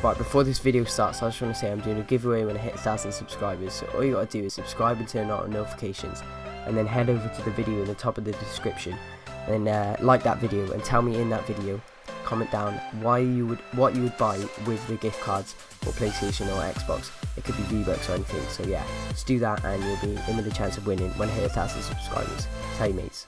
Right, before this video starts, I just want to say I'm doing a giveaway when I hit 1,000 subscribers, so all you gotta do is subscribe and turn on notifications, and then head over to the video in the top of the description, and uh, like that video, and tell me in that video, comment down why you would, what you would buy with the gift cards for PlayStation or Xbox. It could be V-Bucks or anything, so yeah, just do that and you'll be in with a chance of winning when I hit 1,000 subscribers. Tell your mates.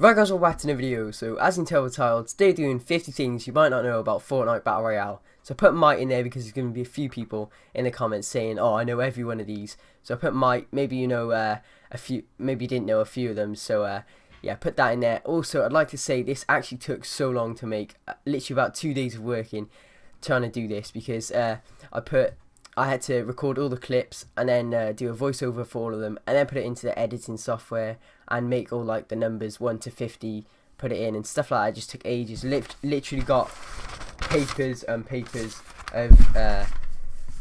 Right guys, we're back to another video. So as you can tell the title, today doing 50 things you might not know about Fortnite Battle Royale. So I put might in there because there's going to be a few people in the comments saying, oh I know every one of these. So I put might, maybe you know uh, a few, maybe you didn't know a few of them. So uh, yeah, put that in there. Also, I'd like to say this actually took so long to make, uh, literally about two days of working trying to do this because uh, I put I had to record all the clips and then uh, do a voiceover for all of them and then put it into the editing software and make all like the numbers 1 to 50 put it in and stuff like that. It just took ages. Lit literally got papers and papers of uh,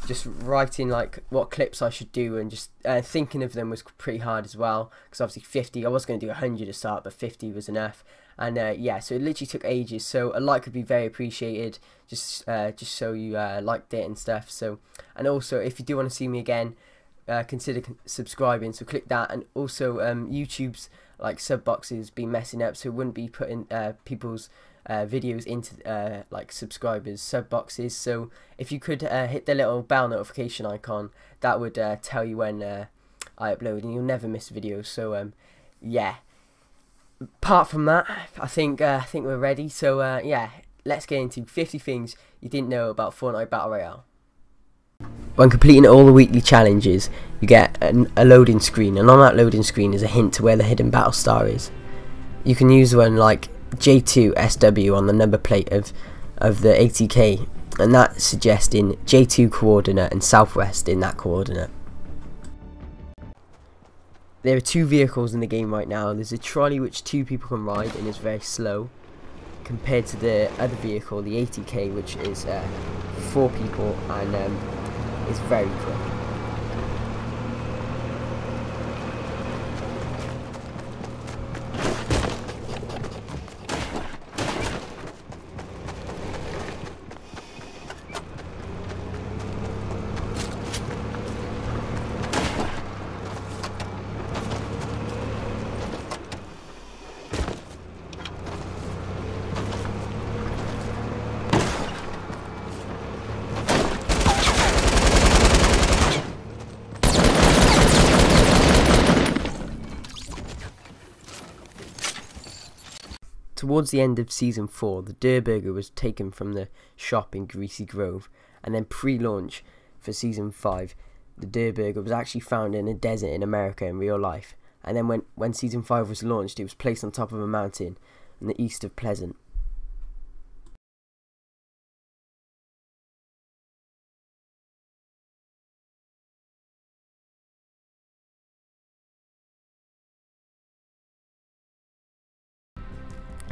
just writing like what clips I should do and just uh, thinking of them was pretty hard as well because obviously 50 I was going to do 100 to start but 50 was enough. And uh, yeah so it literally took ages. So a like would be very appreciated just uh, just so you uh, liked it and stuff. So and also if you do want to see me again uh, consider subscribing so click that. And also um, YouTube's like sub boxes be messing up so it wouldn't be putting uh, people's uh, videos into uh, like subscribers sub boxes. So if you could uh, hit the little bell notification icon that would tell you when I upload and you'll never miss videos. So um, yeah. Apart from that I think I think we're ready. So yeah let's get into 50 things you didn't know about Fortnite Battle Royale when completing all the weekly challenges, you get an, a loading screen, and on that loading screen is a hint to where the hidden battle star is. You can use one like J2SW on the number plate of, of the ATK, and that's suggesting J2 coordinate and southwest in that coordinate. There are two vehicles in the game right now. There's a trolley which two people can ride and is very slow, compared to the other vehicle, the ATK, which is uh, four people and um, is very quick. Towards the end of season 4, the Durr Burger was taken from the shop in Greasy Grove, and then pre launch for season 5, the Durr Burger was actually found in a desert in America in real life. And then when, when season 5 was launched, it was placed on top of a mountain in the east of Pleasant.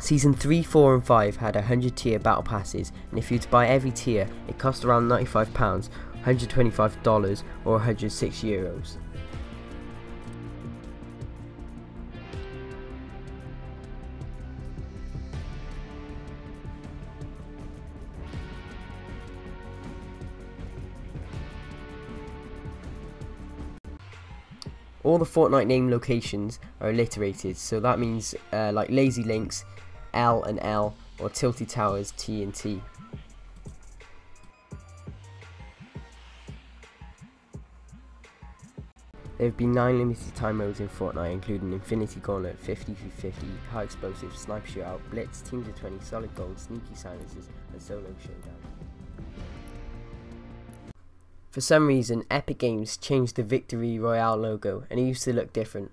Season 3, 4 and 5 had 100 tier battle passes and if you were to buy every tier it cost around £95, $125 or 106 euros. all the Fortnite name locations are alliterated, so that means uh, like Lazy Links, L and L, or Tilted Towers, T and T. There have been 9 limited time modes in Fortnite including Infinity Gauntlet, 50v50, High Explosive, Sniper Shootout, Blitz, Teams of 20, Solid Gold, Sneaky Silencers and Solo Showdown. For some reason, Epic Games changed the Victory Royale logo and it used to look different.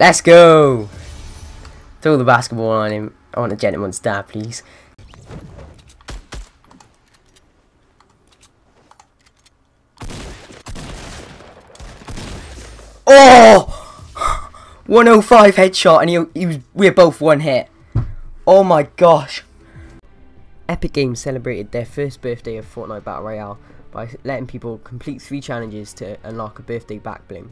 Let's go! Throw the basketball on him. I want a gentleman stab, please. Oh! 105 headshot and he, he was, we are both one hit. Oh my gosh. Epic Games celebrated their first birthday of Fortnite Battle Royale by letting people complete three challenges to unlock a birthday back bling.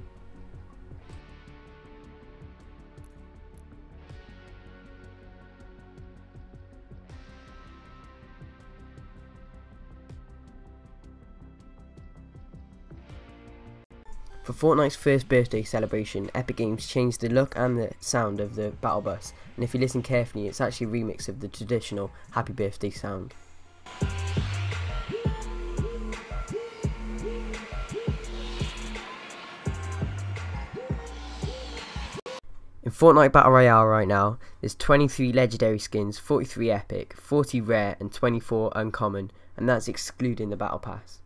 For Fortnite's first birthday celebration, Epic Games changed the look and the sound of the Battle Bus, and if you listen carefully, it's actually a remix of the traditional Happy Birthday sound. In Fortnite Battle Royale right now, there's 23 legendary skins, 43 epic, 40 rare, and 24 uncommon, and that's excluding the Battle Pass.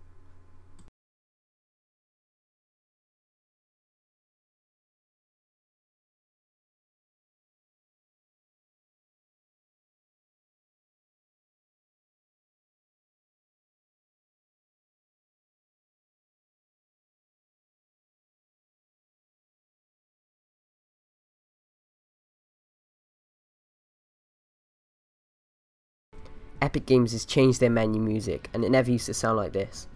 Epic Games has changed their menu music, and it never used to sound like this.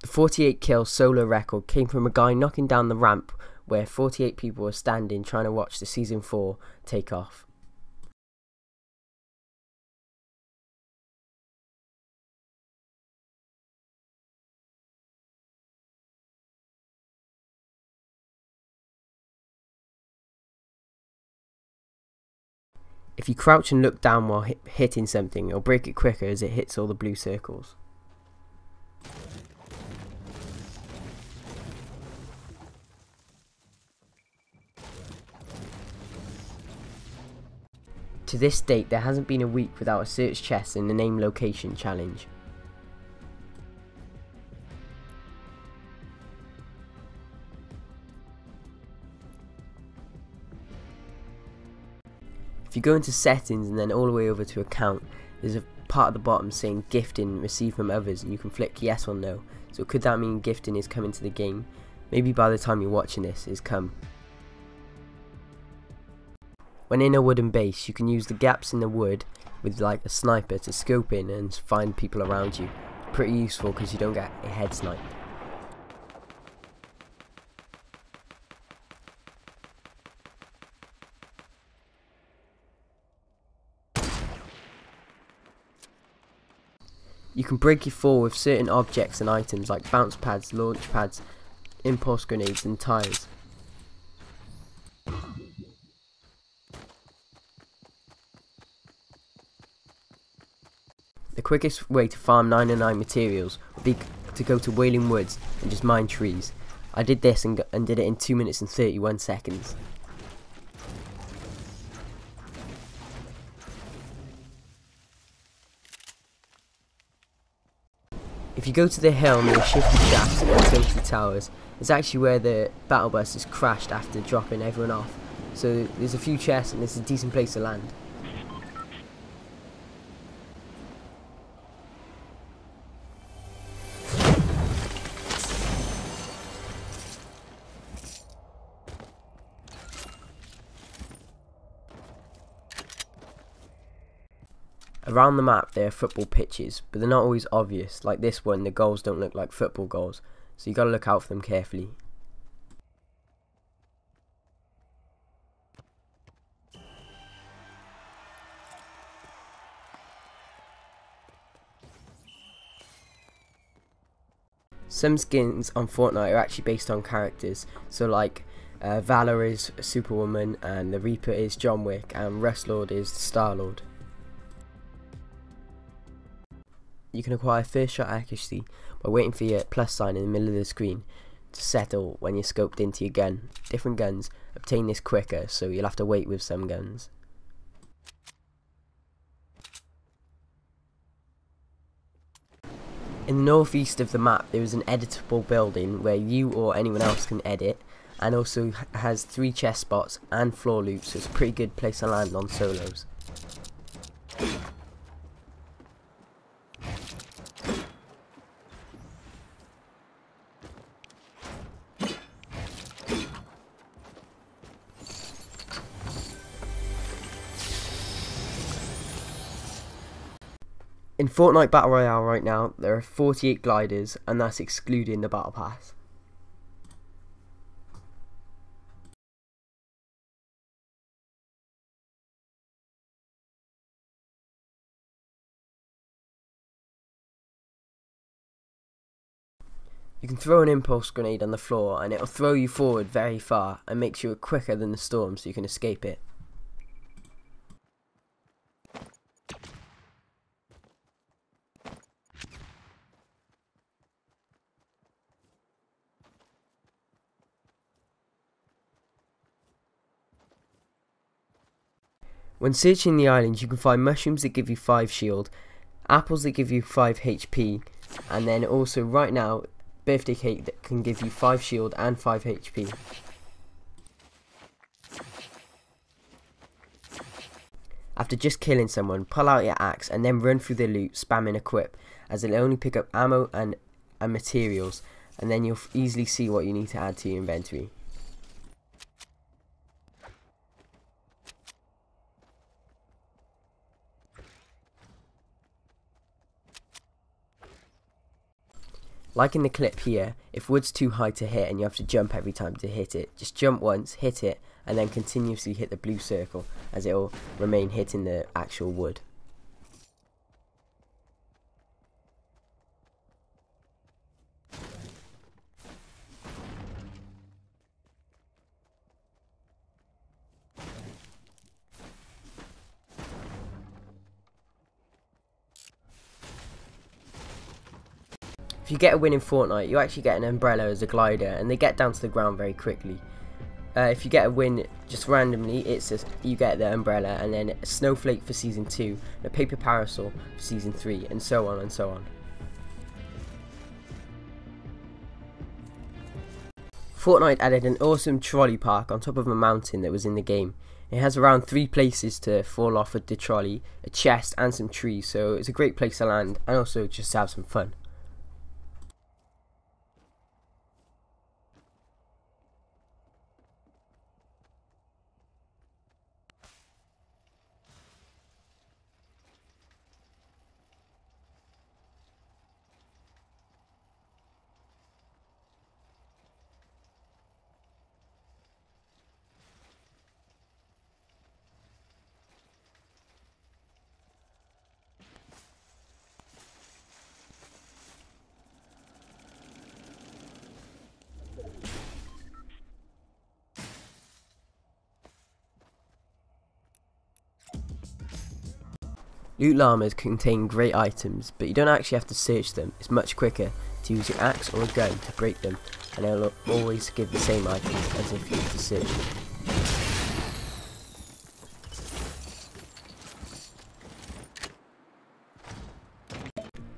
The 48 kill solo record came from a guy knocking down the ramp where 48 people were standing trying to watch the season 4 take off. If you crouch and look down while hit hitting something, it'll break it quicker as it hits all the blue circles. To this date, there hasn't been a week without a search chest in the name location challenge. If you go into settings and then all the way over to account, there's a part at the bottom saying gifting received from others and you can flick yes or no. So could that mean gifting is coming to the game? Maybe by the time you're watching this, it's come. When in a wooden base, you can use the gaps in the wood with like a sniper to scope in and find people around you. Pretty useful because you don't get a head snipe. You can break your fall with certain objects and items like bounce pads, launch pads, impulse grenades and tires. The quickest way to farm 99 materials would be to go to Wailing Woods and just mine trees. I did this and, and did it in 2 minutes and 31 seconds. You go to the hill near the Shifty Shafts and Tilted Towers, it's actually where the battle bus has crashed after dropping everyone off. So there's a few chests and it's a decent place to land. Around the map there are football pitches, but they're not always obvious. Like this one, the goals don't look like football goals, so you got to look out for them carefully. Some skins on Fortnite are actually based on characters, so like uh, Valor is Superwoman, and the Reaper is John Wick, and Rustlord is Star you can acquire first shot accuracy by waiting for your plus sign in the middle of the screen to settle when you're scoped into your gun. Different guns obtain this quicker, so you'll have to wait with some guns. In the northeast of the map there is an editable building where you or anyone else can edit and also has three chest spots and floor loops so it's a pretty good place to land on solos. In Fortnite Battle Royale right now, there are 48 gliders, and that's excluding the Battle Pass. You can throw an impulse grenade on the floor and it'll throw you forward very far and makes you quicker than the storm so you can escape it. When searching the island you can find mushrooms that give you 5 shield, apples that give you 5 HP, and then also right now birthday cake that can give you 5 shield and 5 HP. After just killing someone, pull out your axe and then run through the loot spamming equip as it'll only pick up ammo and, and materials and then you'll easily see what you need to add to your inventory. Like in the clip here, if wood's too high to hit and you have to jump every time to hit it, just jump once, hit it, and then continuously hit the blue circle as it will remain hitting the actual wood. You get a win in Fortnite, you actually get an umbrella as a glider, and they get down to the ground very quickly. Uh, if you get a win just randomly, it's you get the umbrella, and then a snowflake for season 2, a paper parasol for season 3, and so on and so on. Fortnite added an awesome trolley park on top of a mountain that was in the game. It has around three places to fall off with the trolley, a chest and some trees, so it's a great place to land and also just to have some fun. Loot llamas contain great items, but you don't actually have to search them. It's much quicker to use your axe or a gun to break them, and they'll always give the same items as if you were to search them.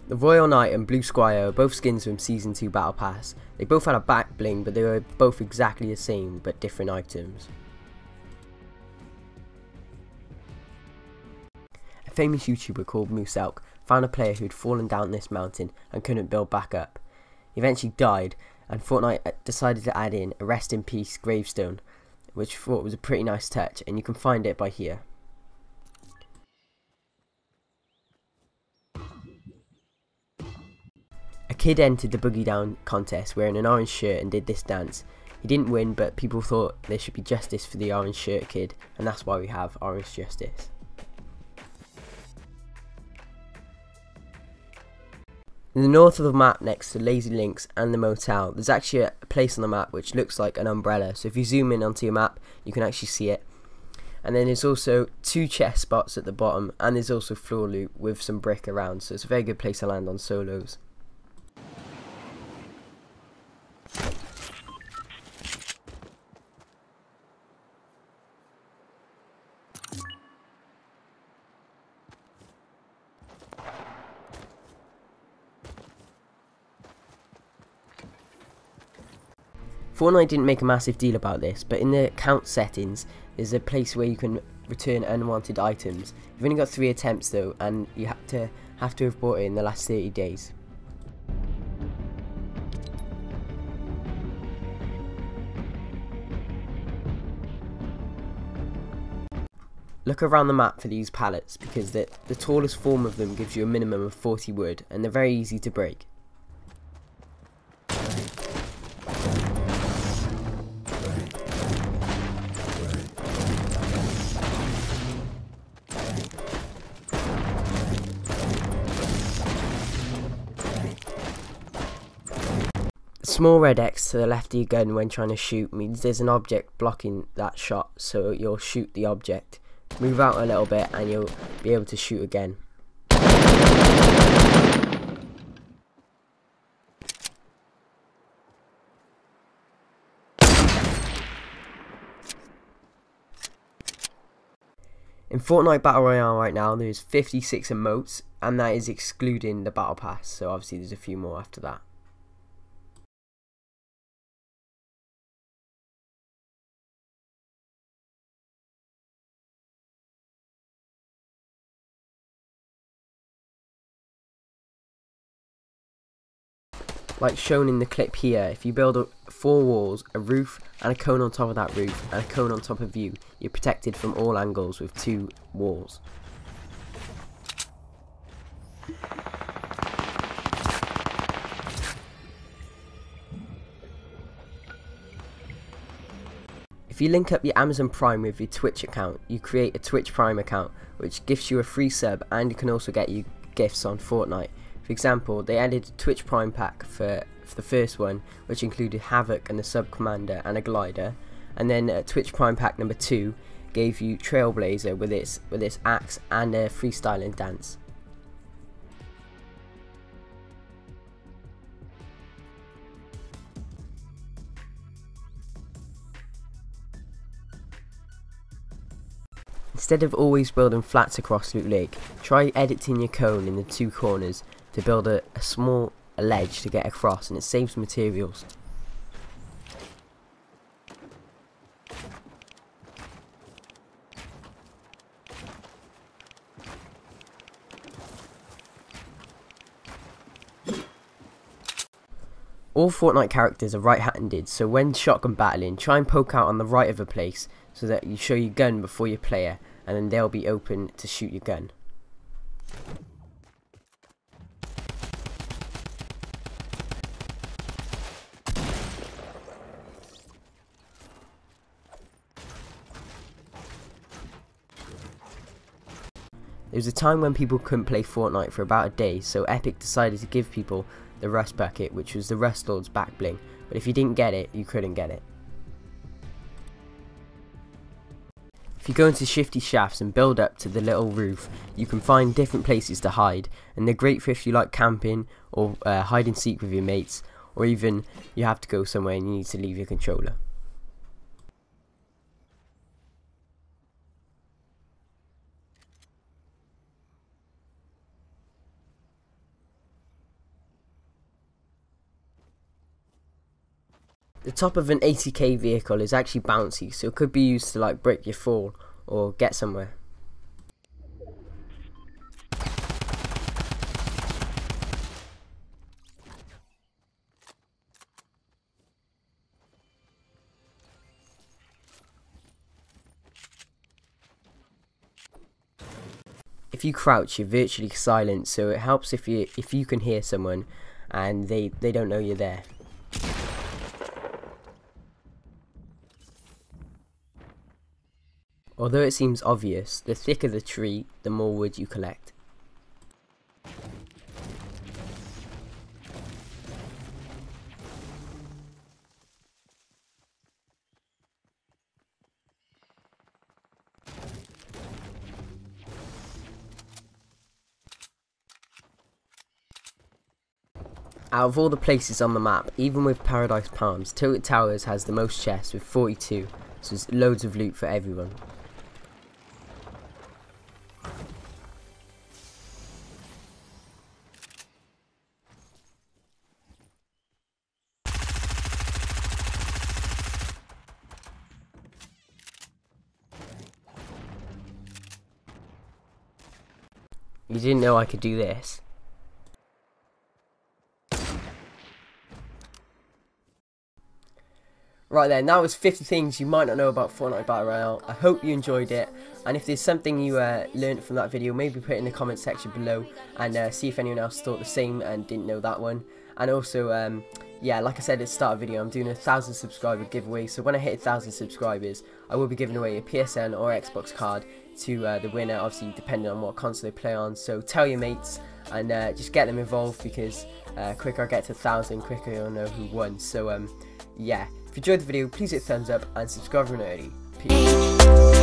The Royal Knight and Blue Squire are both skins from Season 2 Battle Pass. They both had a back bling, but they were both exactly the same, but different items. Famous YouTuber called Muselk found a player who had fallen down this mountain and couldn't build back up. He eventually died, and Fortnite uh, decided to add in a rest in peace gravestone, which I thought was a pretty nice touch, and you can find it by here. A kid entered the Boogie Down contest wearing an orange shirt and did this dance. He didn't win, but people thought there should be justice for the orange shirt kid, and that's why we have Orange Justice. In the north of the map next to Lazy Links and the motel, there's actually a place on the map which looks like an umbrella. So if you zoom in onto your map, you can actually see it. And then there's also two chest spots at the bottom, and there's also floor loot with some brick around. So it's a very good place to land on solos. Fortnite didn't make a massive deal about this, but in the account settings, there's a place where you can return unwanted items. You've only got three attempts though, and you have to have to have bought it in the last 30 days. look around the map for these pallets because the, the tallest form of them gives you a minimum of 40 wood and they're very easy to break. Small red X to the left of your gun when trying to shoot means there's an object blocking that shot, so you'll shoot the object. Move out a little bit and you'll be able to shoot again. In Fortnite Battle Royale right now, there's 56 emotes, and that is excluding the Battle Pass, so obviously there's a few more after that. Like shown in the clip here, if you build four walls, a roof, and a cone on top of that roof, and a cone on top of you, you're protected from all angles with two walls. If you link up your Amazon Prime with your Twitch account, you create a Twitch Prime account, which gives you a free sub, and you can also get you gifts on Fortnite. For example, they added Twitch Prime Pack for, for the first one, which included Havoc and the Sub Commander and a glider, and then uh, Twitch Prime Pack number two gave you Trailblazer with its with its axe and a freestyling dance. Instead of always building flats across Loot Lake, try editing your cone in the two corners to build a, a small ledge to get across and it saves materials. All Fortnite characters are right-handed, so when shotgun battling, try and poke out on the right of a place so that you show your gun before your player, and then they'll be open to shoot your gun. Was a time when people couldn't play Fortnite for about a day, so Epic decided to give people the Rust Bucket, which was the Rust Lord's back bling, but if you didn't get it, you couldn't get it. If you go into shifty shafts and build up to the little roof, you can find different places to hide, and they're great for if you like camping, or uh, hide and seek with your mates, or even you have to go somewhere and you need to leave your controller. The top of an ATK vehicle is actually bouncy, so it could be used to like break your fall or get somewhere. If you crouch, you're virtually silent, so it helps if you if you can hear someone and they, they don't know you're there. Although it seems obvious, the thicker the tree, the more wood you collect. Out of all the places on the map, even with Paradise Palms, Tilted Towers has the most chests with 42, so there's loads of loot for everyone. You didn't know I could do this. Right then, that was 50 things you might not know about Fortnite Battle Royale. I hope you enjoyed it, and if there's something you uh, learned from that video, maybe put it in the comment section below, and uh, see if anyone else thought the same and didn't know that one. And also, um, yeah, like I said at the start of the video, I'm doing a 1,000 subscriber giveaway, so when I hit 1,000 subscribers, I will be giving away a PSN or Xbox card to uh, the winner, obviously depending on what console they play on, so tell your mates, and uh, just get them involved, because uh, quicker I get to 1,000, quicker you'll know who won, so um, yeah. If you enjoyed the video, please hit thumbs up and subscribe not already. Peace.